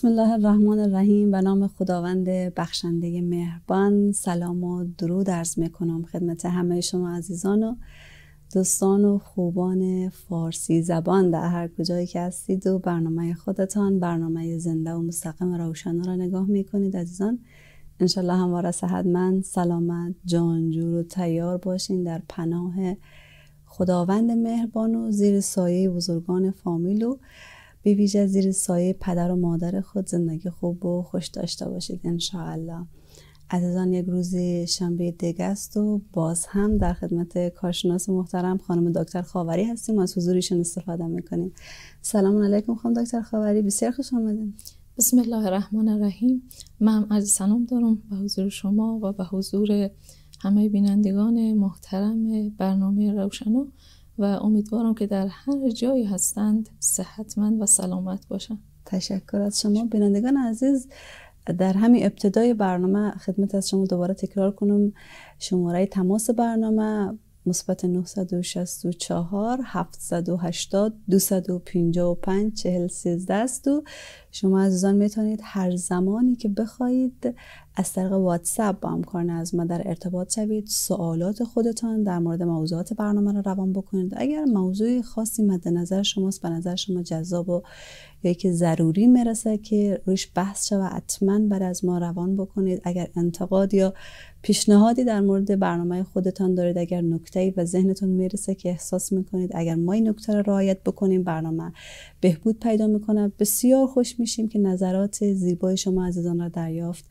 بسم الله الرحمن الرحیم. به نام خداوند بخشنده مهربان سلام و درود عرض می‌کنم خدمت همه شما عزیزان و دوستان و خوبان فارسی زبان. در هر کجایی که هستید و برنامه خودتان برنامه زنده و مستقیم روشنا را نگاه می‌کنید عزیزان. انشالله همواره صحتمند سلامت جانجور و تیار باشین در پناه خداوند مهربان و زیر سایه بزرگان فامیل و به ویژه زیر سایه پدر و مادر خود زندگی خوب و خوش داشته باشید انشاءالله. عزیزان یک روز شنبه دیگه است و باز هم در خدمت کارشناس محترم خانم دکتر خاوری هستیم. از حضورشون استفاده می‌کنیم. سلام علیکم خانم دکتر خاوری. بسیار خوش آمدین. بسم الله الرحمن الرحیم. من عرض سلام دارم به حضور شما و به حضور همه بینندگان محترم برنامه روشنو و امیدوارم که در هر جایی هستند صحتمند و سلامت باشند تشکر از شما. بینندگان عزیز در همین ابتدای برنامه خدمت از شما دوباره تکرار کنم. شماره تماس برنامه مثبت 964 780 255 40 13 است و شما عزیزان می‌تونید هر زمانی که بخواهید از طریق واتساپ با همکاران از ما در ارتباط شوید سوالات خودتان در مورد موضوعات برنامه را روان بکنید. اگر موضوع خاصی مد نظر شماست به نظر شما جذاب و یا که ضروری می‌رسه که روش بحث شود حتما بر از ما روان بکنید. اگر انتقاد یا پیشنهادی در مورد برنامه خودتان دارید. اگر نکته و ذهنتون می‌رسه که احساس می‌کنید اگر ما این نکته را رعایت بکنیم برنامه بهبود پیدا می‌کنه. بسیار خوش میشیم که نظرات زیبای شما عزیزان را دریافت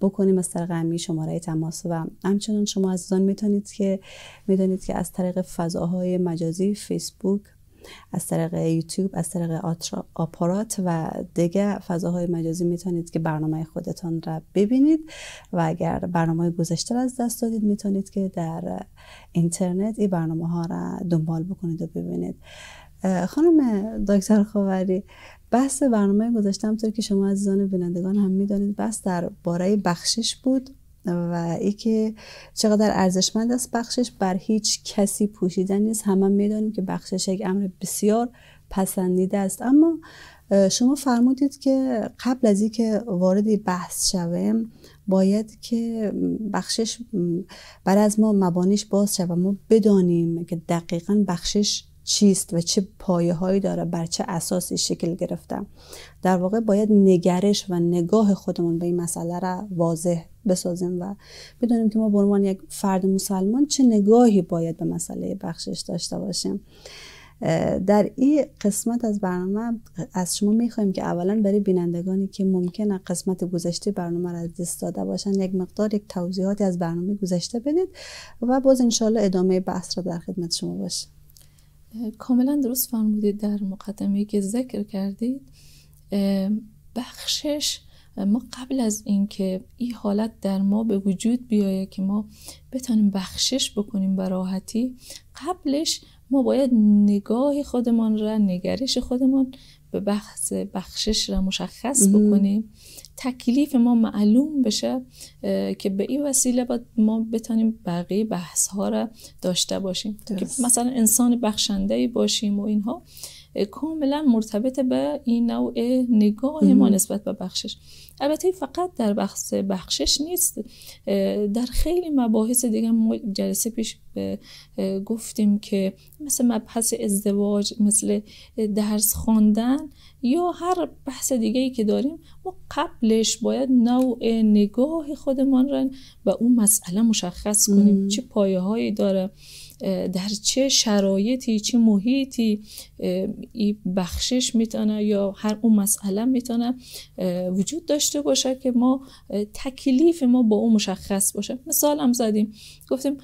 بکنیم از طریق امی شماره تماس. و همچنان شما عزیزان می‌تونید که می‌دانید که از طریق فضاهای مجازی فیسبوک از طریق یوتیوب از طریق آپارات و دیگه فضاهای مجازی می‌تونید که برنامه خودتان را ببینید و اگر برنامه گذشته از دست دادید می‌تونید که در اینترنت این برنامه ها را دنبال بکنید و ببینید. خانم دکتر خاوری بحث برنامه گذاشته همطور که شما عزیزان بینندگان هم می‌دانید بحث در باره بخشش بود. و که چقدر ارزشمند است بخشش بر هیچ کسی پوشیده نیست. همه می‌دانیم که بخشش یک امر بسیار پسندیده است. اما شما فرمودید که قبل از اینکه وارد بحث شویم باید که بخشش بر از ما مبانیش باز شود ما بدانیم که دقیقا بخشش چیست و چه پایه هایی داره بر چه اساسی شکل گرفته. در واقع باید نگرش و نگاه خودمون به این مسئله را واضح بسازیم و بدونیم که ما به عنوان یک فرد مسلمان چه نگاهی باید به مسئله بخشش داشته باشیم. در این قسمت از برنامه از شما می‌خوایم که اولا برای بینندگانی که ممکنه قسمت گذشته برنامه را از دست داده باشن یک مقدار یک توضیحاتی از برنامه گذشته بدید و باز انشالله ادامه بحث را در خدمت شما باشه. کاملا درست فرمودید در مقدمه که ذکر کردید. بخشش ما قبل از اینکه این حالت در ما به وجود بیایه که ما بتانیم بخشش بکنیم به راحتی قبلش ما باید نگاه خودمان را نگرش خودمان به بحث بخشش را مشخص بکنیم. تکلیف ما معلوم بشه که به این وسیله باید ما بتانیم بقیه بحث ها را داشته باشیم. که مثلا انسان بخشنده باشیم و اینها کاملا مرتبط به این نوع نگاه ما نسبت به بخشش. البته فقط در بحث بخشش نیست. در خیلی مباحث دیگه ما جلسه پیش گفتیم که مثل مبحث ازدواج مثل درس خواندن یا هر بحث دیگه ای که داریم ما قبلش باید نوع نگاه خودمان را به اون مسئله مشخص کنیم. چه پایه هایی داره؟ در چه شرایطی چه محیطی این بخشش می‌تونه یا هر اون مسئله می‌تونه وجود داشته باشه که ما تکلیف ما با اون مشخص باشه. مثال هم زدیم. گفتیم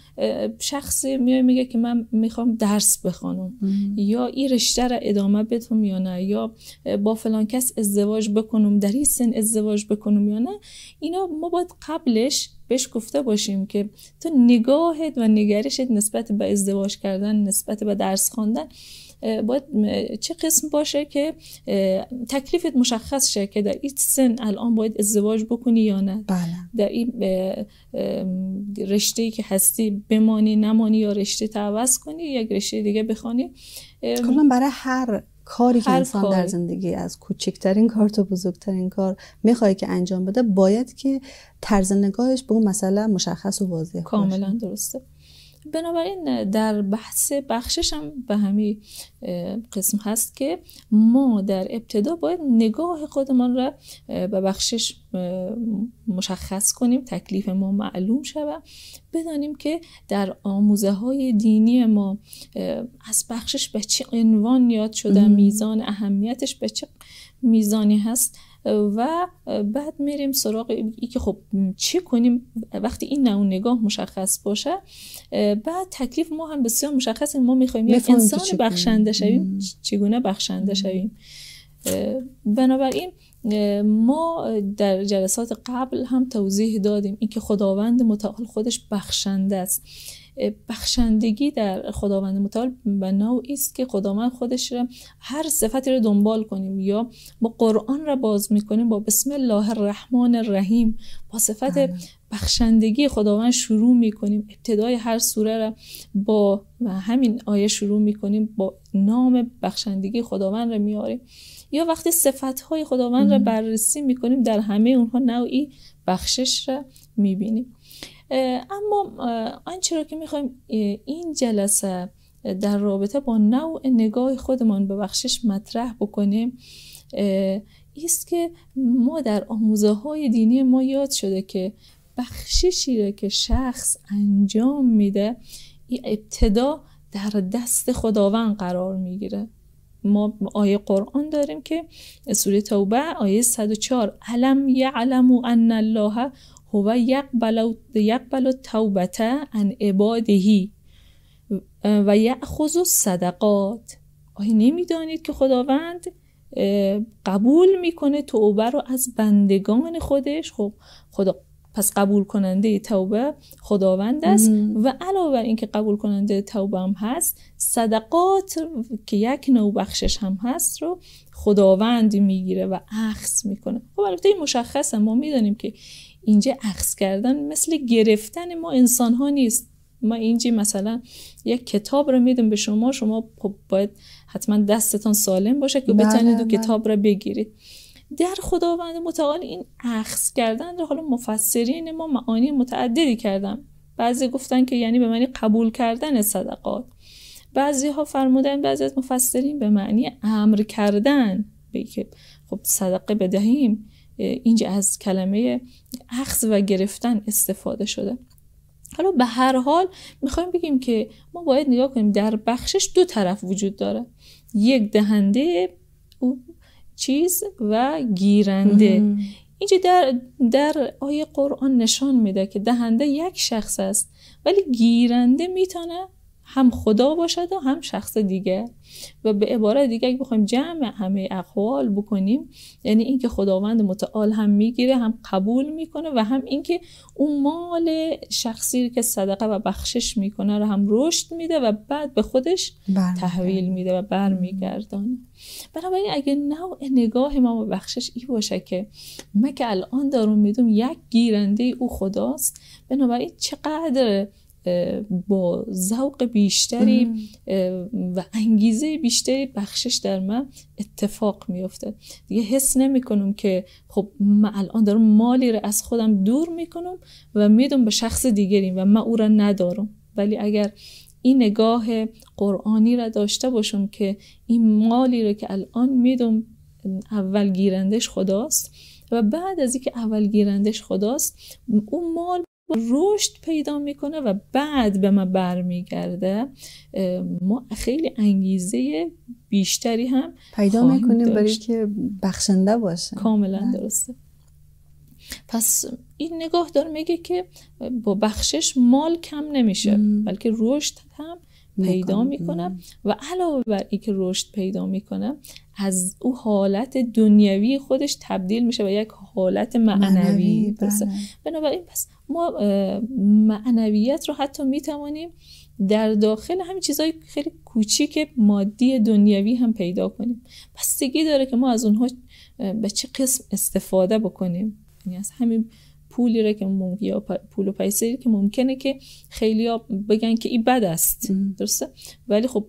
شخصی میای میگه که من می‌خوام درس بخوانم یا این رشته را ادامه بدم یا نه؟ یا با فلان کس ازدواج بکنم در این سن ازدواج بکنم یا نه؟ اینا ما باید قبلش بهش گفته باشیم که تو نگاهت و نگرشت نسبت به ازدواج کردن نسبت به درس خواندن باید چه قسم باشه که تکلیفت مشخص شه که در این سن الان باید ازدواج بکنی یا نه بله. در این رشته که هستی بمانی نمانی یا رشته تعوض کنی یک رشته دیگه بخوانی کلا برای هر کاری که انسان در زندگی از کوچکترین کار تا بزرگترین کار می‌خواد که انجام بده باید که طرز نگاهش به اون مسئله مشخص و واضح کاملا درسته. بنابراین در بحث بخشش هم به همین قسم هست که ما در ابتدا باید نگاه خودمان را به بخشش مشخص کنیم تکلیف ما معلوم شود. بدانیم که در آموزه های دینی ما از بخشش به چه عنوان یاد شده میزان اهمیتش به چه میزانی هست؟ و بعد میریم سراغ ای که خب چی کنیم؟ وقتی این نوع نگاه مشخص باشه بعد تکلیف ما هم بسیار مشخص ما می‌خوایم یک انسان بخشنده شویم. چگونه بخشنده شویم؟ بنابراین ما در جلسات قبل هم توضیح دادیم. اینکه خداوند متعال خودش بخشنده است. بخشندگی در خداوند متعال به نوعی است که خداوند خودش را هر صفتی رو دنبال کنیم یا ما قرآن را باز می‌کنیم با بسم الله الرحمن الرحیم با صفت. بخشندگی خداوند شروع می‌کنیم. ابتدای هر سوره را با همین آیه شروع می‌کنیم با نام بخشندگی خداوند را میاریم یا وقتی صفت های خداوند را بررسی می‌کنیم در همه اونها نوعی بخشش را می‌بینیم. اما آنچه را که می‌خوایم این جلسه در رابطه با نوع نگاه خودمان به بخشش مطرح بکنیم است که ما در آموزه های دینی ما یاد شده که بخششی را که شخص انجام میده ابتدا در دست خداوند قرار می‌گیره. ما آیه قرآن داریم که سوره توبه آیه 104 علم یعلم ان الله هو یقبل یقبل توبته عن عبادهی و یأخذ صدقات آیا نمی‌دانید که خداوند قبول می‌کنه توبه رو از بندگان خودش. خب خدا پس قبول کننده توبه خداوند است و علاوه بر اینکه قبول کننده توبه هم هست صدقات که یک نوع بخشش هم هست رو خداوند می‌گیره و اخذ می‌کنه. خب البته این مشخصه. ما می‌دانیم که اینجا اخذ کردن مثل گرفتن ما انسان ها نیست. ما اینجا مثلا یک کتاب رو میدم به شما شما خب باید حتما دستتان سالم باشه که بله، بتونید بله. کتاب رو بگیرید. در خداوند متعال این اخذ کردن رو حالا مفسرین ما معانی متعددی کردن. بعضی گفتن که یعنی به معنی قبول کردن صدقات. بعضی ها فرمودن بعضی از مفسرین به معنی امر کردن. به که خب صدقه بدهیم. اینجا از کلمه اخذ و گرفتن استفاده شده. حالا به هر حال می‌خوایم بگیم که ما باید نگاه کنیم در بخشش دو طرف وجود داره. یک دهنده چیز و گیرنده. اینجا در, در آیه قرآن نشان میده که دهنده یک شخص است ولی گیرنده می‌تونه هم خدا باشد و هم شخص دیگه. و به عبارت دیگه اگه بخوایم جمع همه اقوال بکنیم یعنی اینکه خداوند متعال هم می‌گیره هم قبول می‌کنه و هم اینکه اون مال شخصی که صدقه و بخشش می‌کنه رو هم رشد میده و بعد به خودش تحویل میده و برمیگردانه. بنابراین اگه نوع نگاه ما به بخشش ای باشه که من که الان دارم می‌دونم یک گیرنده او خداست بنابراین چقدر با ذوق بیشتری و انگیزه بیشتری بخشش در من اتفاق میفته دیگه حس نمی کنم که خب من الان دارم مالی رو از خودم دور می‌کنم و میدم به شخص دیگری و من او را ندارم. ولی اگر این نگاه قرآنی را داشته باشم که این مالی رو که الان میدم اول گیرندش خداست و بعد از اینکه اول گیرندش خداست اون مال رشد پیدا می‌کنه و بعد به ما برمیگرده ما خیلی انگیزه بیشتری هم پیدا می‌کنیم برای که بخشنده باشه کاملا بله. درسته. پس این نگاه داره میگه که با بخشش مال کم نمیشه بلکه رشد هم پیدا می‌کنه و علاوه بر اینکه رشد پیدا می‌کنه از او حالت دنیوی خودش تبدیل میشه به یک حالت معنوی. بله. بنابراین پس ما معنویت رو حتی می‌توانیم در داخل همین چیزهای خیلی کوچیک مادی دنیوی هم پیدا کنیم. بستگی داره که ما از اونها به چه قسم استفاده بکنیم. یعنی از همین پولی رو که ممکن یا پول و پیسه که ممکنه که خیلی بگن که این بد است. درسته؟ ولی خب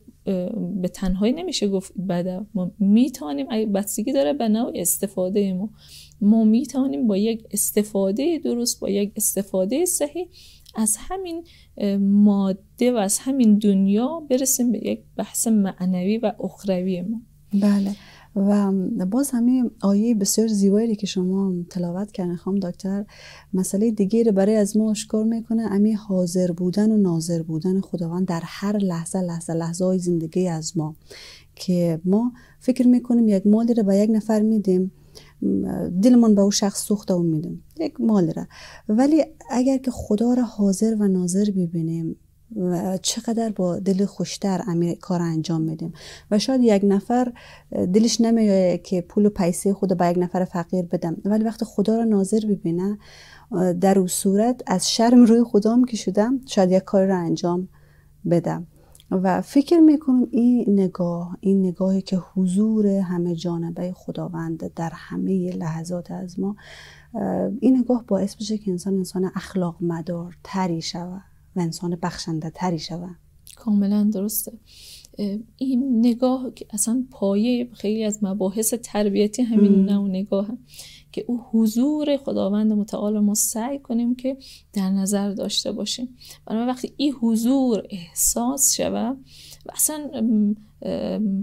به تنهایی نمیشه گفت بده ما می‌تونیم اگه بستگی داره به نوع استفاده ما. ما می‌تونیم با یک استفاده درست با یک استفاده صحیح از همین ماده و از همین دنیا برسیم به یک بحث معنوی و اخروی ما. بله. و باز همین آیه بسیار زیبایی که شما تلاوت کردن خانم دکتر مسئله دیگه رو برای از ما اشکار می‌کنه امی حاضر بودن و ناظر بودن خداوند در هر لحظه لحظه لحظه های زندگی از ما. که ما فکر می‌کنیم یک مالی رو به یک نفر میدیم دلمون به او شخص سوخته و میدیم یک مال را. ولی اگر که خدا را حاضر و ناظر ببینیم و چقدر با دل خوشتر کار انجام میدیم. و شاید یک نفر دلش نمیاد که پول و پیسه خود به یک نفر فقیر بدم. ولی وقتی خدا را ناظر ببینه در اون صورت از شرم روی خدام که شدم شاید یک کار را انجام بدم. و فکر می‌کنم این نگاه این نگاهی که حضور همه جانبه خداوند در همه لحظات از ما این نگاه باعث بشه که انسان انسان اخلاق مدار تری شود. و انسان بخشنده تری شود کاملا درسته. این نگاه که اصلا پایه خیلی از مباحث تربیتی همین نوع نگاه هم. که او حضور خداوند متعال ما سعی کنیم که در نظر داشته باشیم. برای وقتی این حضور احساس شود و اصلا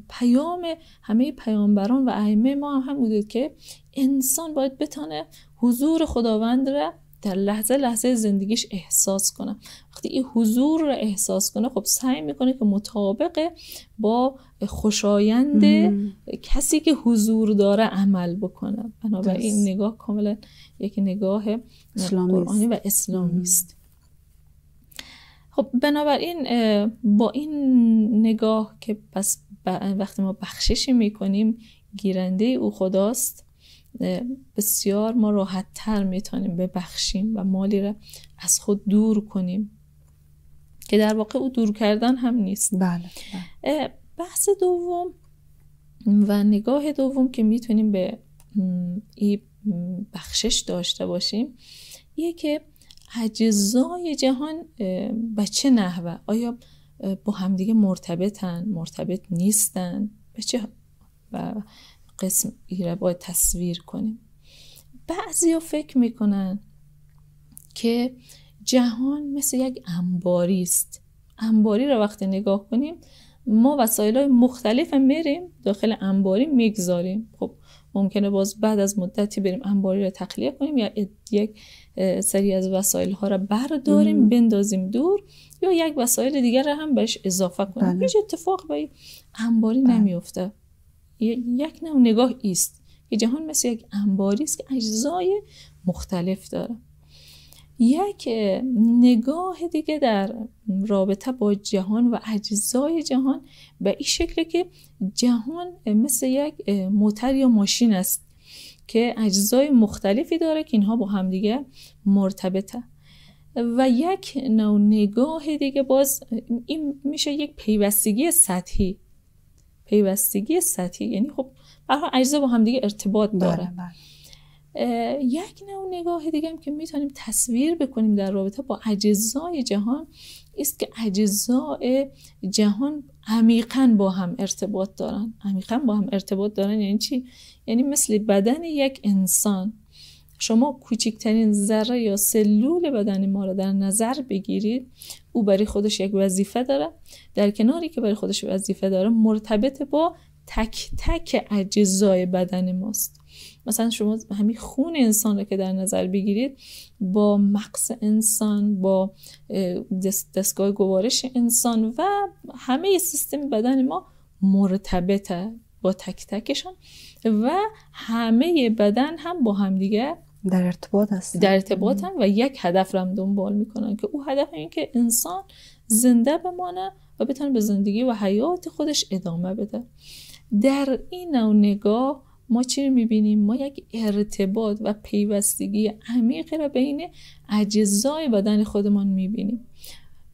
پیام همه پیامبران و ائمه ما هم بوده که انسان باید بتانه حضور خداوند را در لحظه لحظه زندگیش احساس کنه. وقتی این حضور رو احساس کنه خب سعی می‌کنه که مطابق با خوشایند کسی که حضور داره عمل بکنه. بنابراین نگاه کاملا یک نگاه قرآنی و اسلامی است. خب بنابراین با این نگاه که پس وقتی ما بخششی می‌کنیم گیرنده او خداست. بسیار ما راحت تر می‌تونیم ببخشیم و مالی را از خود دور کنیم. که در واقع او دور کردن هم نیست. بله, بله. بحث دوم و نگاه دوم که می‌تونیم به این بخشش داشته باشیم یه که اجزای جهان به چه نحوه؟ آیا با همدیگه مرتبطن مرتبط نیستن؟ به چه و قسم را باید تصویر کنیم. بعضی ها فکر می‌کنن که جهان مثل یک انباری است. انباری را وقتی نگاه کنیم ما وسایل های مختلف میریم داخل انباری می‌گذاریم. خب ممکنه باز بعد از مدتی بریم انباری را تخلیه کنیم یا یک سری از وسایل ها را برداریم بندازیم دور یا یک وسایل دیگر را هم بهش اضافه کنیم. بله. هیچ اتفاق به انباری بله. نمیفته یک نوع نگاه است که جهان مثل یک انباری است که اجزای مختلف داره. یک نگاه دیگه در رابطه با جهان و اجزای جهان به این شکل که جهان مثل یک موتر یا ماشین است که اجزای مختلفی داره که اینها با همدیگه مرتبطه. و یک نوع نگاه دیگه باز این میشه یک پیوستگی سطحی پیوستگی سطحی. یعنی خب برای اجزا با همدیگه ارتباط بله، داره. بله. یک نوع نگاه دیگه هم که می‌تونیم تصویر بکنیم در رابطه با اجزای جهان است که اجزای جهان عمیقا با هم ارتباط دارن. عمیقا با هم ارتباط دارن یعنی چی؟ یعنی مثل بدن یک انسان. شما کوچکترین ذره یا سلول بدن ما رو در نظر بگیرید. او برای خودش یک وظیفه داره. در کناری که برای خودش وظیفه داره مرتبط با تک تک اجزای بدن ماست. مثلا شما همین خون انسان رو که در نظر بگیرید با مغز انسان با دستگاه گوارش انسان و همه سیستم بدن ما مرتبطه با تک تکشان و همه بدن هم با همدیگه در ارتباط هستن. در ارتباط هم و یک هدف رو دنبال می‌کنن که او هدف این که انسان زنده بمانه و بتونه به زندگی و حیات خودش ادامه بده. در این نوع نگاه ما چی می‌بینیم؟ ما یک ارتباط و پیوستگی عمیقی را بین اجزای بدن خودمان می‌بینیم.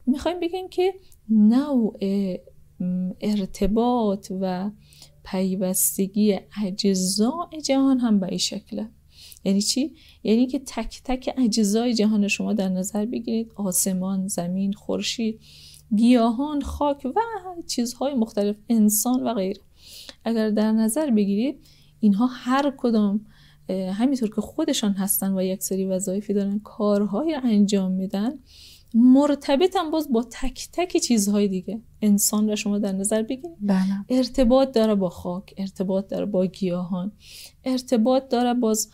می‌خوایم بگیم که نوع ارتباط و پیوستگی اجزای جهان هم به این شکله. یعنی چی؟ یعنی که تک تک اجزای جهان شما در نظر بگیرید. آسمان زمین خورشید گیاهان خاک و چیزهای مختلف انسان و غیره. اگر در نظر بگیرید اینها هر کدام همینطور که خودشان هستن و یک سری وظایفی دارن کارهای انجام میدن. مرتبطم باز با تک تک چیزهای دیگه. انسان را شما در نظر بگیرید. بله. ارتباط داره با خاک ارتباط داره با گیاهان ارتباط داره باز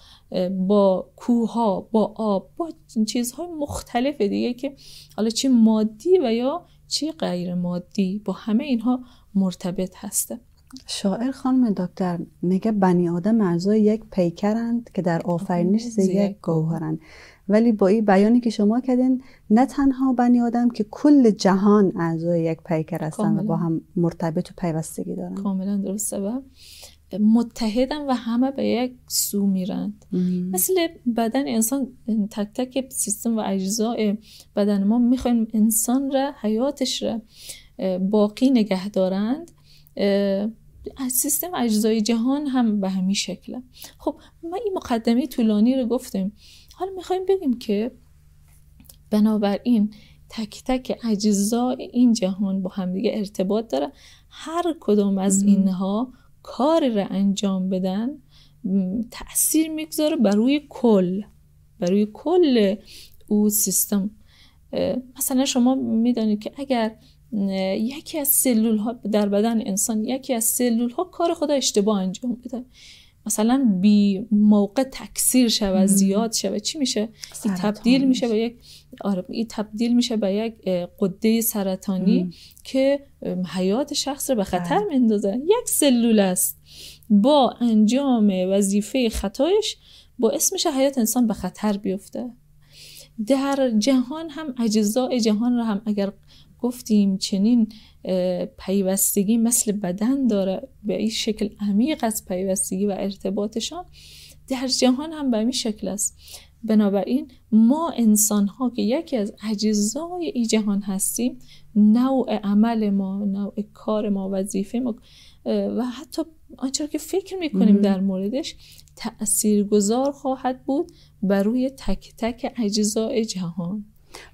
با کوها با آب با چیزهای مختلف دیگه که حالا چی مادی و یا چی غیر مادی با همه اینها مرتبط هسته. شاعر خانم دکتر میگه بنی آدم اعضای یک پیکرند که در آفرینش یک گوهرند. ولی با این بیانی که شما کردین نه تنها بنی آدم که کل جهان اعضای یک پیکر هستن و با هم مرتبط و پیوستگی دارن. کاملا درست. سبب متحدن و همه به یک سو میرند. مثل بدن انسان تک تک سیستم و اجزای بدن ما می‌خوایم انسان را حیاتش را باقی نگه دارند. سیستم اجزای جهان هم به همین شکله خب ما این مقدمه طولانی رو گفتیم. حالا می‌خوایم بگیم که بنابراین تک تک اجزای این جهان با همدیگه ارتباط داره. هر کدام از اینها کار را انجام بدن تاثیر می‌گذاره بر روی کل بر روی کل او سیستم. مثلا شما می‌دانید که اگر یکی از سلول ها در بدن انسان یکی از سلول ها کار خدا اشتباه انجام بده. مثلا بی موقع تکثیر شوه زیاد شوه. چی میشه؟ این تبدیل میشه. به یک آره این تبدیل میشه به یک قده سرطانی که حیات شخص رو به خطر بله. میندازه. یک سلول است. با انجام وظیفه خطایش با اسمش حیات انسان به خطر بیفته. در جهان هم اجزای جهان رو هم اگر گفتیم چنین پیوستگی مثل بدن داره. به این شکل عمیق از پیوستگی و ارتباطشان در جهان هم به این شکل است. بنابراین ما انسان ها که یکی از اجزای این جهان هستیم نوع عمل ما نوع کار ما وظیفه ما و حتی آنچه که فکر می‌کنیم در موردش تأثیرگذار خواهد بود بر روی تک تک اجزای جهان.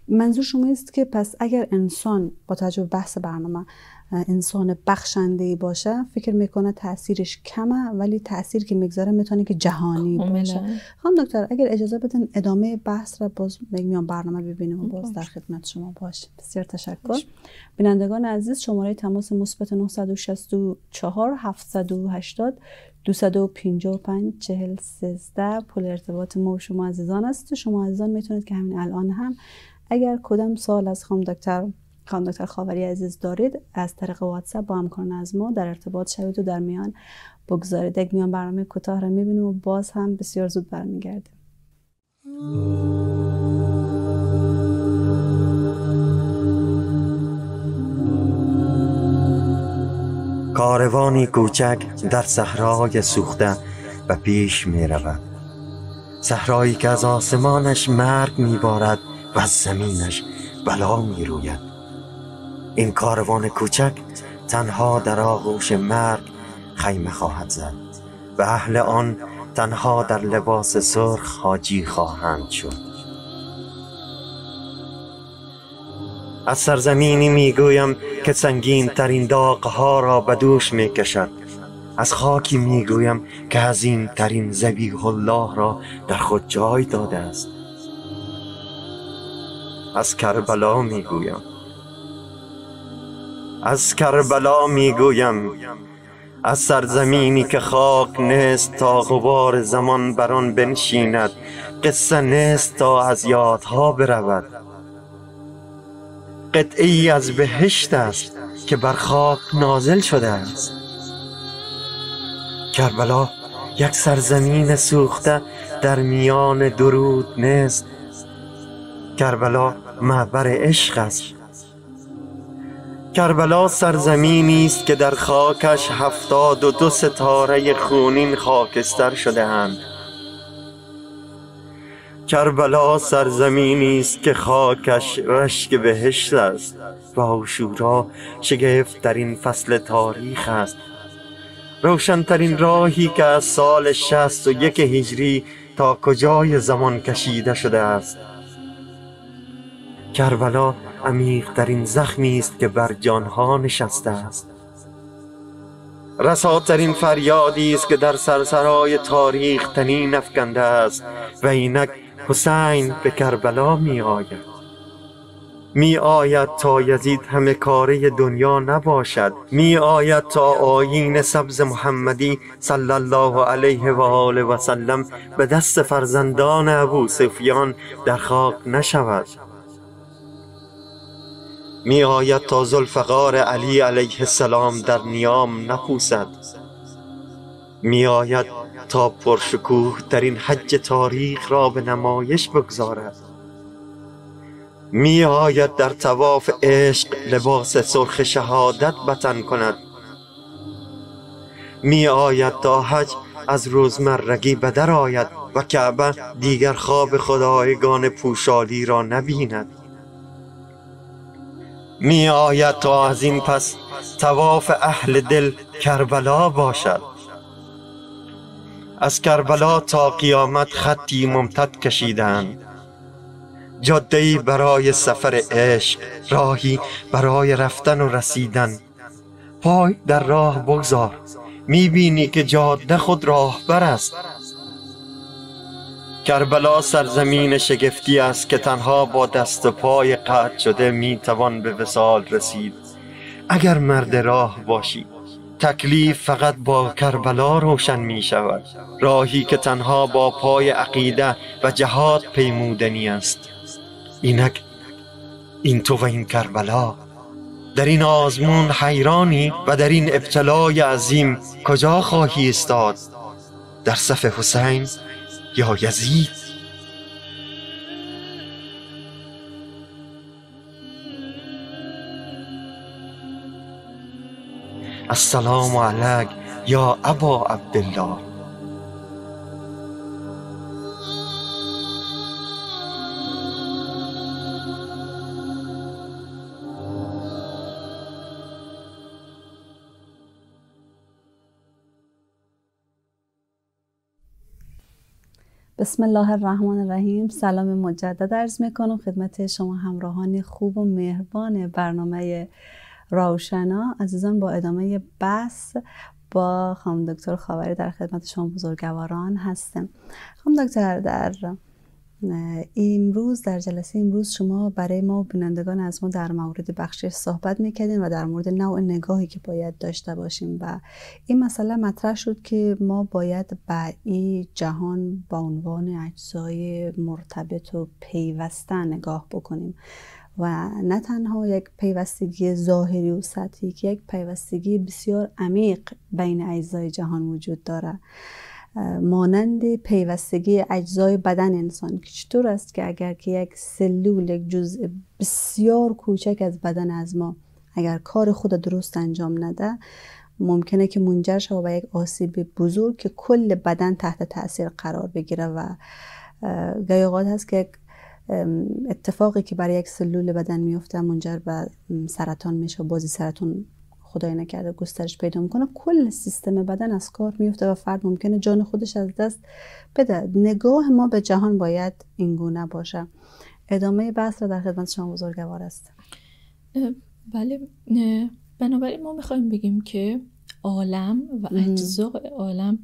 منظور شما است که پس اگر انسان با توجه بحث برنامه انسان بخشنده باشه فکر می‌کنه تاثیرش کمه ولی تاثیر که می‌گذاره می‌تونه که جهانی باشه. خانم دکتر اگر اجازه بدین ادامه بحث را باز میان برنامه ببینیم و باز در خدمت شما باش بسیار تشکر. بینندگان عزیز شماره تماس مثبت 964 780 255 40 13 پل ارتباط ما و شما عزیزان است. شما عزیزان می‌تونید که همین الان هم اگر کدام سال از خانم دکتر خانم دکتر خاوری عزیز دارید از طریق واتساپ با همکاران از ما در ارتباط شوید و در میان بگذارید. یک میان برنامه کوتاه را می‌بینیم و باز هم بسیار زود برمیگردیم. کاروانی کوچک در صحرای سوخته و پیش می رود صحرایی که از آسمانش مرگ می بارد و از زمینش بلا می روید این کاروان کوچک تنها در آغوش مرگ خیمه خواهد زد و اهل آن تنها در لباس سرخ حاجی خواهند شد. از سرزمینی می‌گویم که سنگین ترین ها را به دوش می کشد از خاکی می‌گویم که عظیم ترین زبیح الله را در خود جای داده است. از کربلا می‌گویم. از کربلا می‌گویم. از سرزمینی که خاک نیست تا غبار زمان بر آن بنشیند. قصه نیست تا از یادها برود. قطعی از بهشت است که بر خاک نازل شده است. کربلا یک سرزمین سوخته در میان درود نیست. کربلا معبر عشق است. کربلا سرزمینی است که در خاکش هفتاد و دو ستاره خونین خاکستر شده اند. کربلا سرزمینی است که خاکش رشک بهشت است و آشورا شگفت در این فصل تاریخ است. روشنترین راهی که از سال شست و یک هجری تا کجای زمان کشیده شده است. کربلا عمیق این زخمی است که بر جانها نشسته است. رساترین فریادی است که در سرسرای تاریخ تنین افکنده است و اینک حسین به کربلا می آید. می آید تا یزید همه کاره دنیا نباشد. می آید تا آیین سبز محمدی صلی الله علیه و آله و سلم به دست فرزندان ابو سفیان در خاک نشود. می آید تا زلفقار علی علیه السلام در نیام نپوسد. می آید تا پرشکوه در این حج تاریخ را به نمایش بگذارد. می آید در تواف عشق لباس سرخ شهادت بطن کند. می آید تا حج از روزمرگی بدر آید و کعبه دیگر خواب خدایگان پوشالی را نبیند. می آید تا از این پس تواف اهل دل کربلا باشد. از کربلا تا قیامت خطی ممتد کشیدند جاده برای سفر عشق راهی برای رفتن و رسیدن. پای در راه بگذار می‌بینی که جاده خود راهبر است. کربلا سرزمین شگفتی است که تنها با دست و پای قطع شده می‌توان به وسال رسید. اگر مرد راه باشی تکلیف فقط با کربلا روشن می شود راهی که تنها با پای عقیده و جهاد پیمودنی است. اینک این تو و این کربلا. در این آزمون حیرانی و در این ابتلای عظیم کجا خواهی استاد؟ در صف حسین یا یزید؟ السلام علیک یا ابا عبدالله. بسم الله الرحمن الرحیم. سلام مجدد عرض می‌کنم. خدمت شما همراهان خوب و مهربان برنامه راوشنا عزیزان با ادامه بحث با خانم دکتر خاوری در خدمت شما بزرگواران هستم. خانم دکتر در امروز در جلسه امروز شما برای ما بینندگان از ما در مورد بخشش صحبت می‌کردین و در مورد نوع نگاهی که باید داشته باشیم و این مسئله مطرح شد که ما باید به این جهان با عنوان اجزای مرتبط و پیوسته نگاه بکنیم و نه تنها یک پیوستگی ظاهری و سطحی که یک پیوستگی بسیار عمیق بین اجزای جهان وجود داره. مانند پیوستگی اجزای بدن انسان که چطور است که اگر که یک سلول یک جزء بسیار کوچک از بدن از ما اگر کار خود درست انجام نده ممکنه که منجر شود به یک آسیب بزرگ که کل بدن تحت تاثیر قرار بگیره و گاهی اوقات هست که اتفاقی که برای یک سلول بدن میفته منجر به سرطان میشه بازی سرطان خدای نکرده گسترش پیدا می‌کنه. کل سیستم بدن از کار میفته و فرد ممکنه جان خودش از دست بده. نگاه ما به جهان باید اینگونه باشه ادامه بحث را در خدمت شما بزرگوار است. بله بنابراین ما می‌خوایم بگیم که عالم و اجزاء عالم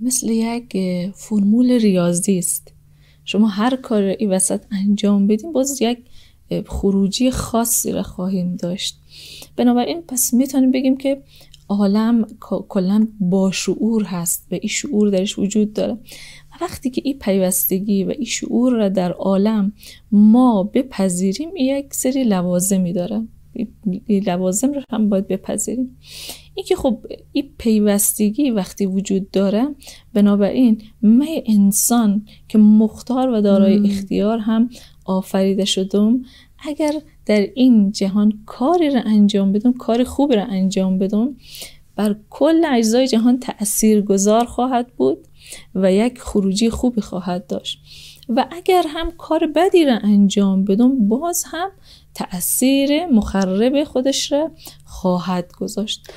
مثل یک فرمول ریاضی است. شما هر کار ای وسط انجام بدیم باز یک خروجی خاصی را خواهیم داشت. بنابراین پس می‌تونیم بگیم که عالم کلا با شعور هست و این شعور درش وجود داره. و وقتی که این پیوستگی و این شعور را در عالم ما بپذیریم یک سری لوازمی داره. این لوازم رو هم باید بپذیریم. این که خب این پیوستگی وقتی وجود داره بنابراین من انسان که مختار و دارای اختیار هم آفریده شدم اگر در این جهان کاری را انجام بدم کار خوب را انجام بدم. بر کل اجزای جهان تأثیر گذار خواهد بود و یک خروجی خوبی خواهد داشت. و اگر هم کار بدی را انجام بدم باز هم تأثیر مخرب خودش را خواهد گذاشت.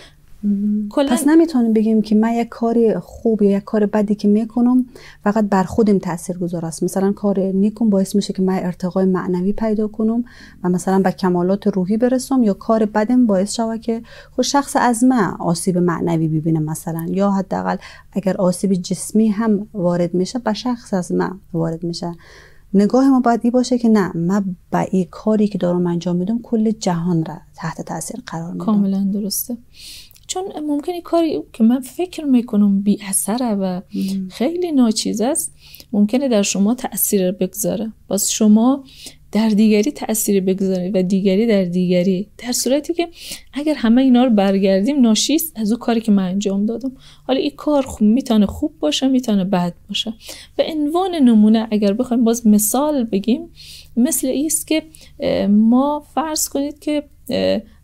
پس نمی‌تونیم بگیم که من یک کار خوب یا یک کار بدی که می‌کنم فقط بر خودم تاثیر گذار است. مثلا کار نیکم باعث میشه که من ارتقای معنوی پیدا کنم و مثلا به کمالات روحی برسم یا کار بدم باعث شوه که خود شخص از من آسیب معنوی ببینه مثلا. یا حداقل اگر آسیب جسمی هم وارد میشه به شخص از من وارد میشه. نگاه ما باید ای باشه که نه من به این کاری که دارم انجام میدم کل جهان را تحت تاثیر قرار میدم. کاملا درسته. چون ممکنه کاری که من فکر می‌کنم بی اثره و خیلی ناچیز است ممکنه در شما تاثیر بگذاره. باز شما در دیگری تاثیر بگذاره و دیگری در دیگری. در صورتی که اگر همه اینا رو برگردیم ناشیست از او کاری که من انجام دادم. حالا این کار خوب می‌تونه خوب باشه می‌تونه بد باشه. به عنوان نمونه اگر بخوایم باز مثال بگیم مثل ایست که ما فرض کنید که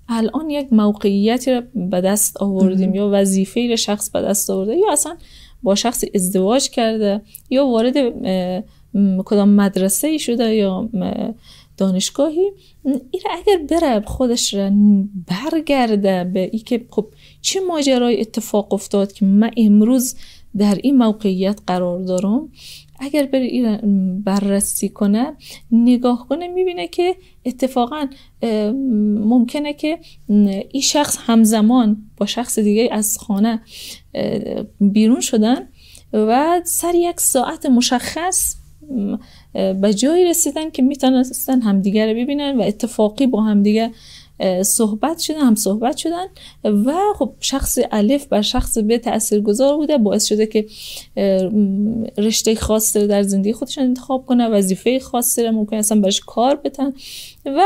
الان یک موقعیتی رو به دست آوردیم یا وظیفه رو شخص به دست آورده یا اصلا با شخص ازدواج کرده یا وارد کدام مدرسه ای شده یا دانشگاهی. این اگر بره خودش را برگرده به ای که خب چه ماجرای اتفاق افتاد که من امروز در این موقعیت قرار دارم؟ اگر بره بررسی کنه نگاه کنه می‌بینه که اتفاقا ممکنه که این شخص همزمان با شخص دیگه از خانه بیرون شدن و سر یک ساعت مشخص به جایی رسیدن که می‌تونستن همدیگه رو ببینن و اتفاقی با همدیگه صحبت شدن هم صحبت شدن و خب شخص الف بر شخص به تأثیر گذار بوده باعث شده که رشته خاص در زندگی خودشون انتخاب کنه وظیفه خاصی رو ممکن اصلا برش کار بتن و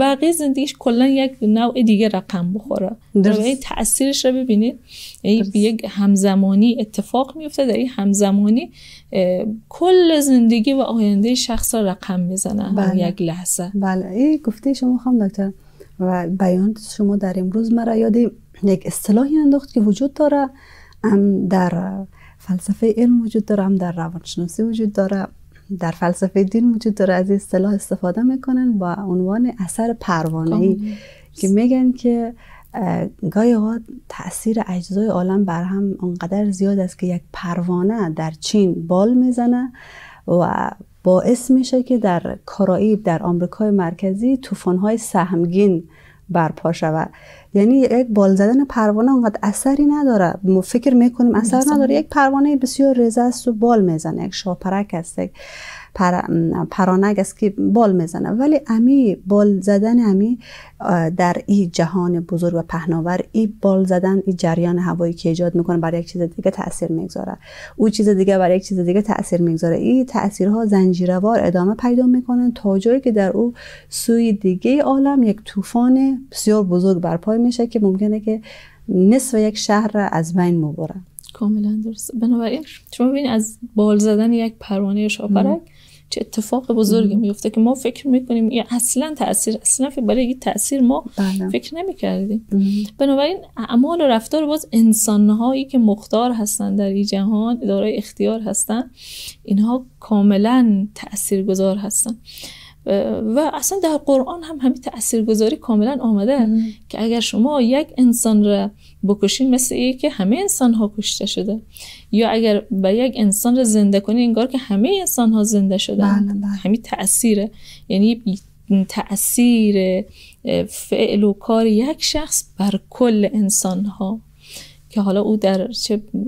بقیه زندگیش کلا یک نوع دیگه رقم بخوره. در تاثیرش رو ببینید. یک همزمانی اتفاق میفته در این همزمانی کل زندگی و آینده شخص را رقم می‌زنه بله. یک لحظه. بله. این گفته شما خواهم دکتر و بیان شما در امروز مرا یاد یک اصطلاحی انداخت که وجود داره. هم در فلسفه علم وجود داره هم در روانشناسی وجود داره. در فلسفه دین وجود داره. از این اصطلاح استفاده می‌کنن با عنوان اثر پروانه ای که میگن که گاهی اوقات تاثیر اجزای عالم بر هم انقدر زیاد است که یک پروانه در چین بال می‌زنه و باعث میشه که در کارائیب در آمریکای مرکزی طوفان‌های سهمگین برپا شود. یعنی یک بال زدن پروانه اونقدر اثری نداره. ما فکر می‌کنیم اثر نداره. یک پروانه بسیار ریزه است و بال می‌زنه. یک شاپرک است یک پر... پرانگ است که بال می‌زنه. ولی امی بال زدن امی در این جهان بزرگ و پهناور این بال زدن این جریان هوایی که ایجاد می‌کنه برای یک چیز دیگه تاثیر می‌گذاره. او چیز دیگه برای یک چیز دیگه تاثیر می‌گذاره. این تاثیرها زنجیروار ادامه پیدا می‌کنن تا جایی که در او سوی دیگه عالم یک طوفان بسیار بزرگ برپای میشه که ممکنه که نصف یک شهر را از بین مبره کاملا درست. بنابراین شما ببینید از بال زدن یک پروانه شاپرک چه اتفاق بزرگی میفته که ما فکر می‌کنیم یا اصلا تاثیر اصلا برای این تاثیر ما بله. فکر نمی‌کردیم. بنابراین اعمال و رفتار باز انسانهایی که مختار هستن در این جهان دارای اختیار هستن اینها کاملا تاثیرگذار هستن و اصلا در قرآن هم همین تاثیرگذاری کاملا آمده که اگر شما یک انسان را بکشین مثل ای که همه انسان ها کشته شده یا اگر به یک انسان را زنده کنی انگار که همه انسان ها زنده شده بله بله. همین تاثیره یعنی تاثیر فعل و کار یک شخص بر کل انسان ها که حالا او در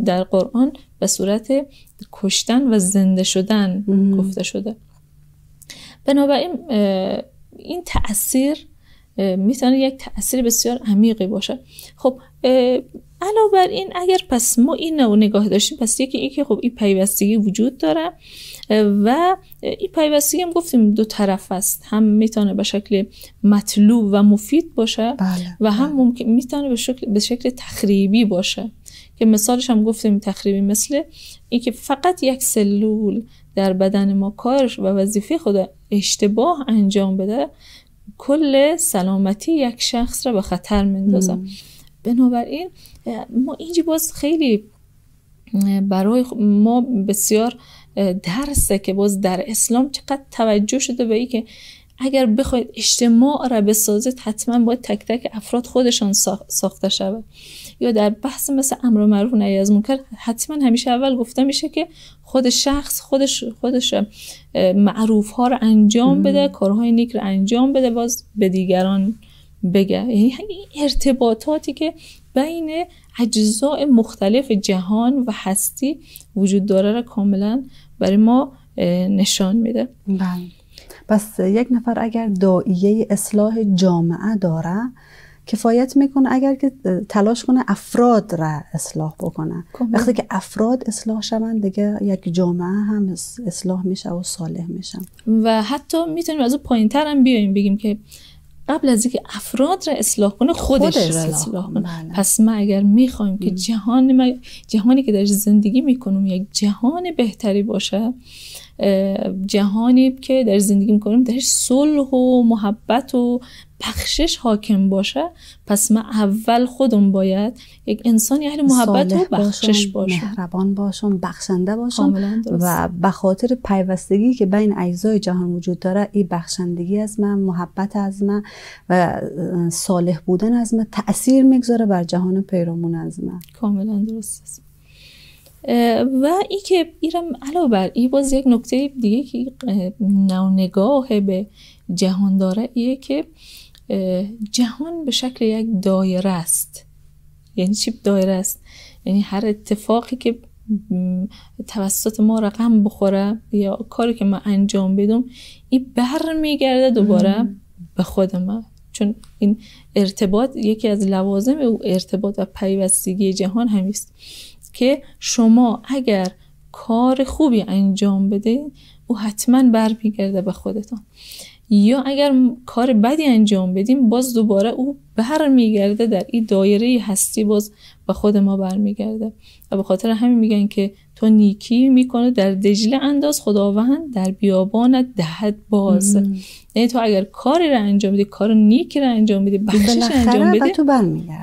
در قرآن به صورت کشتن و زنده شدن گفته شده. بنابراین این تاثیر می‌تونه یک تاثیر بسیار عمیقی باشه. خب علاوه بر این اگر پس ما این نوع نگاه داشتیم پس یکی این که خب این پیوستگی وجود داره و این پیوستگی هم گفتیم دو طرف است. هم می‌تونه به شکل مطلوب و مفید باشه بله، و هم بله. ممکن می‌تونه به شکل به شکل تخریبی باشه. که مثالش هم گفتیم تخریبی مثل این که فقط یک سلول در بدن ما کارش و وظیفه خود اشتباه انجام بده کل سلامتی یک شخص را به خطر میندازه. بنابراین ما اینجا باز خیلی برای ما بسیار درسه که باز در اسلام چقدر توجه شده به ای که اگر بخواید اجتماع را بسازید حتما باید تک تک افراد خودشان ساخته شود. یا در بحث مثل امر معروف نهی از منکر حتما همیشه اول گفته میشه که خود شخص خودش خودش معروف ها رو انجام بده کارهای نیک رو انجام بده باز به دیگران بگه. یعنی ارتباطاتی که بین اجزاء مختلف جهان و هستی وجود داره را کاملا برای ما نشان میده. بله. پس یک نفر اگر دائیه اصلاح جامعه داره کفایت می‌کنه اگر که تلاش کنه افراد را اصلاح بکنه. وقتی که افراد اصلاح شوند دیگه یک جامعه هم اصلاح میشه و صالح میشن و حتی می‌تونیم از اون پایین تر هم بیایم بگیم که قبل از اینکه افراد را اصلاح کنه خودش خود را اصلاح کنه. بله. پس ما اگر می‌خوایم که جهان جهانی که در زندگی می‌کنیم یک جهان بهتری باشه جهانی که در زندگی می‌کنیم درش صلح و محبت و بخشش حاکم باشه پس من اول خودم باید یک انسان اهل محبت و بخشش باشم. مهربان باشم بخشنده باشم و به خاطر پیوستگی که بین اجزای جهان وجود داره این بخشندگی از من محبت از من و صالح بودن از من تاثیر می‌گذاره بر جهان پیرامون از من. کاملا درست است. و ای که ایرم علاوه بر ای باز یک نکته دیگه که نگاه به جهان داره ایه که جهان به شکل یک دایره است. یعنی چی دایره است؟ یعنی هر اتفاقی که توسط ما رقم بخوره یا کاری که ما انجام بدم این بر میگرده دوباره به خود ما. چون این ارتباط یکی از لوازم او ارتباط و پیوستگی جهان همیست. که شما اگر کار خوبی انجام بده او حتما برمیگرده به خودتان. یا اگر کار بدی انجام بدیم باز دوباره او برمیگرده در این دایره هستی باز به خود ما برمیگرده. و به خاطر همین میگن که تو نیکی می‌کنه در دجله انداز خداوند در بیابانت دهد باز. یعنی تو اگر کاری رو انجام بدی کار نیکی رو انجام بدی بخشش انجام بدی تو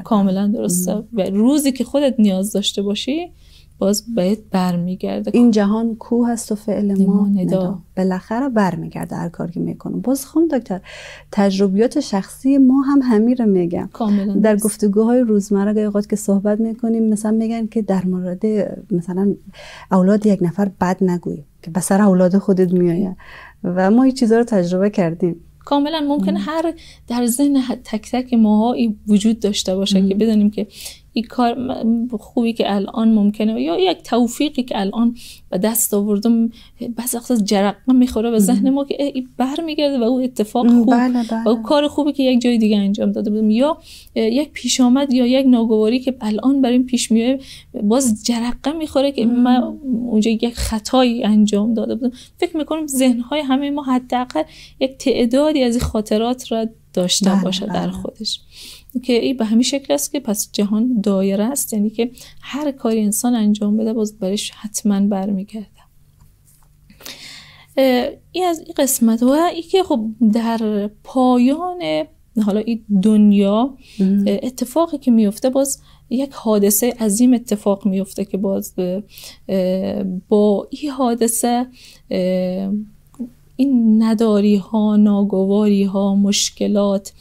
کاملا درسته. و روزی که خودت نیاز داشته باشی باز باید برمیگرده. این جهان کوه هست و فعل ما ندا. بالاخره برمیگرده هر کاری که می‌کنم باز خون دکتر تجربیات شخصی ما هم همین رو میگم در گفتگوهای روزمره اوقات که صحبت می‌کنیم مثلا میگن که در مورد مثلا اولاد یک نفر بد نگویی که به سر اولاد خودت میآید و ما این چیزها رو تجربه کردیم. کاملا ممکن هر در ذهن تک تک ماها وجود داشته باشه که بدانیم که این کار خوبی که الان ممکنه یا یک توفیقی که الان به دست آوردم بعضی وقتا جرقه می‌خوره به ذهن ما که ای برمیگرده و او اتفاق خوب بله بله. و او کار خوبی که یک جای دیگه انجام داده بودم. یا یک پیش آمد یا یک ناگواری که الان برای پیش میاد باز جرقه می‌خوره که من اونجا یک خطایی انجام داده بودم. فکر می‌کنم ذهنهای همه ما حداقل یک تعدادی از این خاطرات را داشته بله باشه در بله. خودش. که این به همین شکل است که پس جهان دایره است. یعنی که هر کاری انسان انجام بده باز برش حتما برمیگرده. این از این قسمت و ای که خب در پایان حالا این دنیا اتفاقی که میفته باز یک حادثه عظیم اتفاق میفته که باز با این حادثه این نداری ها ناگواری ها مشکلات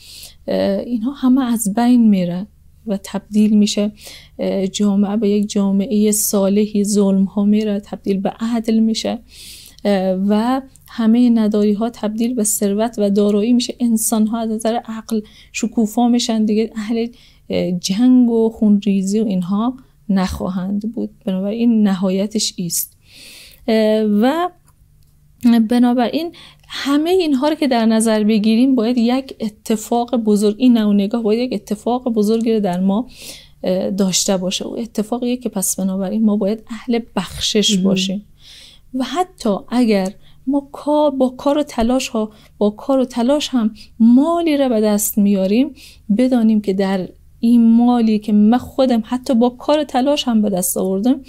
اینها همه از بین میره و تبدیل میشه جامعه به یک جامعه صالحی ظلم ها میره تبدیل به عدل میشه و همه نداری ها تبدیل به ثروت و دارایی میشه. انسان ها از نظر عقل شکوفا میشن دیگه. اهل جنگ و خونریزی و اینها نخواهند بود. بنابراین نهایتش ایست. و بنابراین همه اینها رو که در نظر بگیریم باید یک اتفاق بزرگ این نوع نگاه باید یک اتفاق بزرگی رو در ما داشته باشه. و اتفاقیه که پس بنابراین ما باید اهل بخشش باشیم. و حتی اگر ما کار با کار و تلاش ها با کار و تلاش هم مالی را به دست میاریم بدانیم که در این مالی که من خودم حتی با کار و تلاش هم به دست آوردم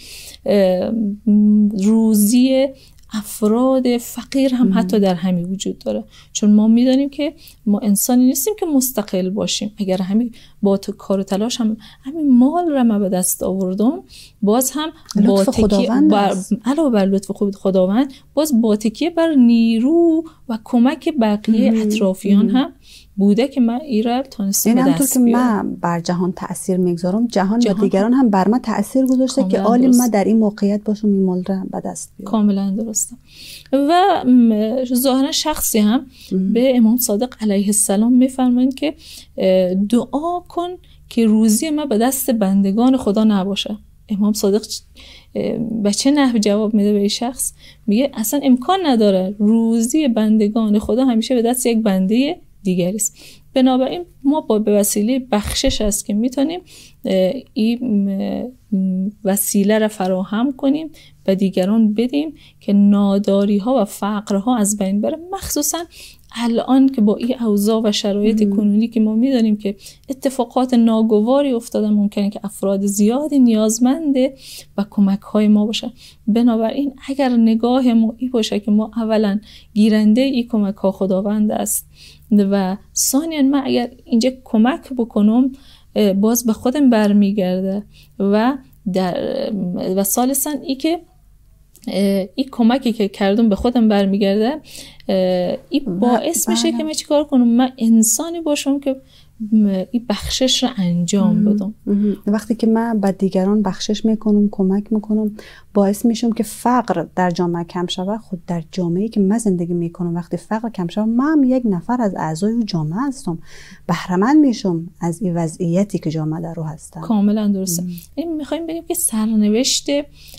روزی افراد فقیر هم حتی در همین وجود داره. چون ما می‌دانیم که ما انسانی نیستیم که مستقل باشیم. اگر همین با تو کار و تلاش هم همین مال را من به دست آوردم باز هم با تکیه بر علاوه بر لطف خداوند باز با تکیه بر نیرو و کمک بقیه اطرافیان هم بوده که من ایرا تونستم این همطور که من بر جهان تاثیر می‌گذارم. جهان, جهان؟ و دیگران هم بر من تاثیر گذاشته که آلی من در این موقعیت باشم این مال به دست بیارم. کاملا درسته. و ظاهرا شخصی هم به امام صادق علیه السلام میفرمایند که دعا کن که روزی ما به دست بندگان خدا نباشه. امام صادق به چه نحو جواب میده به این شخص؟ میگه اصلا امکان نداره روزی بندگان خدا همیشه به دست یک بنده دیگری است بنابراین ما با به وسیله بخشش است که می‌تونیم این وسیله را فراهم کنیم و دیگران بدیم که ناداری ها و فقر ها از بین بره. مخصوصا الان که با این اوضاع و شرایط کنونی که ما می‌دانیم که اتفاقات ناگواری افتاده ممکنه که افراد زیادی نیازمنده و کمک های ما باشه. بنابراین اگر نگاه ما ای باشه که ما اولا گیرنده ای کمک ها خداوند است و ثانیا من اگر اینجا کمک بکنم باز به خودم برمیگرده و در و ثالثا ای که این کمکی که کردم به خودم برمیگرده این باعث میشه که من چیکار کنم؟ من انسانی باشم که این بخشش رو انجام بدم. وقتی که من به دیگران بخشش می‌کنم کمک می‌کنم باعث میشم که فقر در جامعه کم شود. خود در جامعه که من زندگی می‌کنم وقتی فقر کم شود من یک نفر از اعضای جامعه هستم. بهرمند میشم از این وضعیتی که جامعه در رو هستم کاملا درسته. این می‌خوایم بگیم که سرنوشت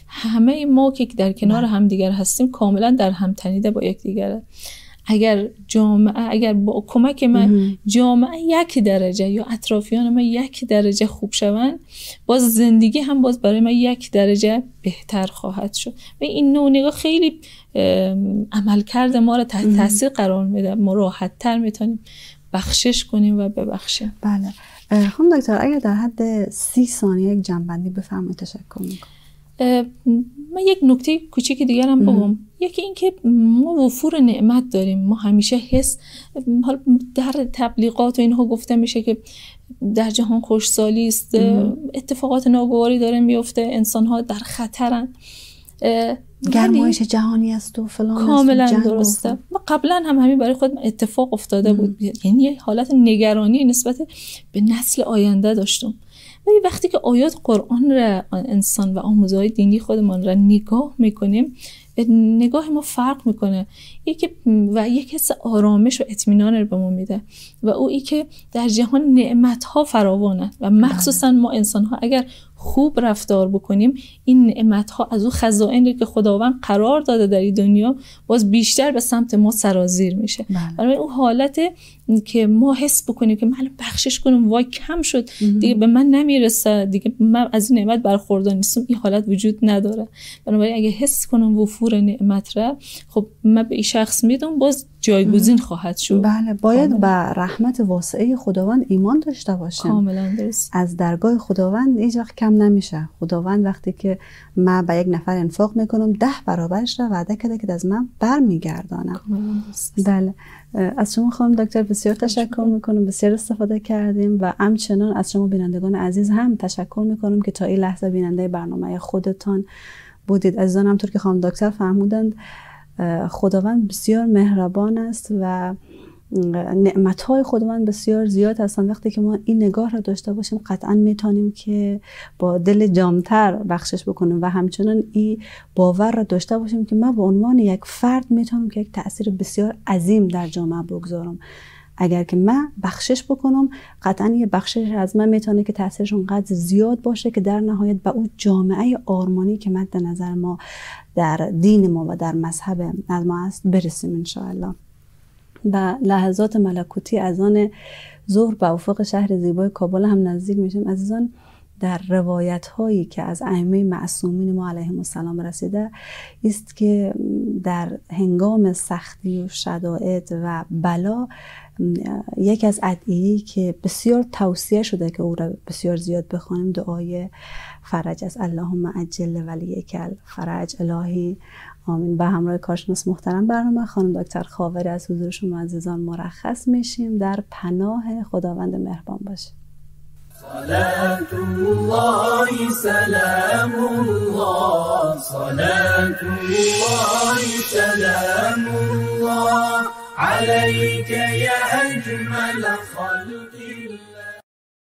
همه ما که در کنار بله. هم دیگر هستیم کاملا در هم تنیده با یکدیگره. اگر جامعه اگر با کمک من جامعه یک درجه یا اطرافیان من یک درجه خوب شوند باز زندگی هم باز برای من یک درجه بهتر خواهد شد. و این نوع نگاه خیلی عمل کرده ما رو تحت تاثیر قرار میده ما راحت تر می‌تونیم بخشش کنیم و ببخشیم. بله. خانم دکتر اگر در حد سی ثانیه یک جنبندی بفرمایید تشکر می‌کنم. من یک نکته کوچیک دیگر هم بگم. یکی اینکه ما وفور نعمت داریم. ما همیشه حس در تبلیغات و اینها گفته میشه که در جهان خوشسالی است. اتفاقات ناگواری داره میفته انسان ها در خطرن. گرمایش جهانی است و فلان کاملا درسته. و قبلا هم همین برای خود اتفاق افتاده بود. یعنی یه حالت نگرانی نسبت به نسل آینده داشتم. ولی وقتی که آیات قرآن را انسان و آموزهای دینی خودمان را نگاه می‌کنیم نگاه ما فرق می‌کنه. یکی و یک حس آرامش و اطمینان رو به ما میده و او ای که در جهان نعمت ها فراوانه و مخصوصا ما انسان ها اگر خوب رفتار بکنیم این نعمت ها از او خزائنی که خداوند قرار داده در این دنیا باز بیشتر به سمت ما سرازیر میشه. بله. برای اون حالت که ما حس بکنیم که من بخشش کنم وای کم شد دیگه به من نمی‌رسه دیگه من از این نعمت برخوردار نیستم این حالت وجود نداره. بنابراین اگه حس کنم وفور نعمت را خب من به این شخص میدم باز جایگزین خواهد شد. بله باید به رحمت واسعه خداوند ایمان داشته باشیم. کاملا درست. از درگاه خداوند هیچ وقت کم نمیشه. خداوند وقتی که من به یک نفر انفاق می‌کنم ده برابرش را وعده کرده که از من برمیگردانم بله. از شما خانم دکتر بسیار تشکر می‌کنم. بسیار استفاده کردیم و همچنان از شما بینندگان عزیز هم تشکر می‌کنم که تا این لحظه بیننده برنامه خودتان بودید. عزیزان همطور که خانم دکتر فرمودند خداوند بسیار مهربان است و نعمت های خداوند بسیار زیاد هستند. وقتی که ما این نگاه را داشته باشیم قطعا می‌تونیم که با دل جامتر بخشش بکنیم و همچنان این باور را داشته باشیم که ما به عنوان یک فرد می‌تونم که یک تاثیر بسیار عظیم در جامعه بگذارم. اگر که من بخشش بکنم قطعا یه بخشش از من می‌تونه که تاثیرش اونقدر زیاد باشه که در نهایت به اون جامعه آرمانی که مد نظر ما در دین ما و در مذهب از ما است برسیم انشاءالله. و لحظات ملکوتی از آن ظهر به افق شهر زیبای کابل هم نزدیک میشیم. عزیزان در روایت هایی که از ائمه معصومین ما علیهم السلام رسیده است که در هنگام سختی و شدائد و بلا یکی از ادعیه‌ای که بسیار توصیه شده که او را بسیار زیاد بخوانیم دعای فرج است اللهم عجل ولی کل فرج الهی. آمین. به همراه کارشناس محترم برنامه خانم دکتر خاوری از حضور شما عزیزان مرخص میشیم. در پناه خداوند مهربان باشیم صلاة الله سلام الله صلاة الله سلام الله عليك يا أجمل خلق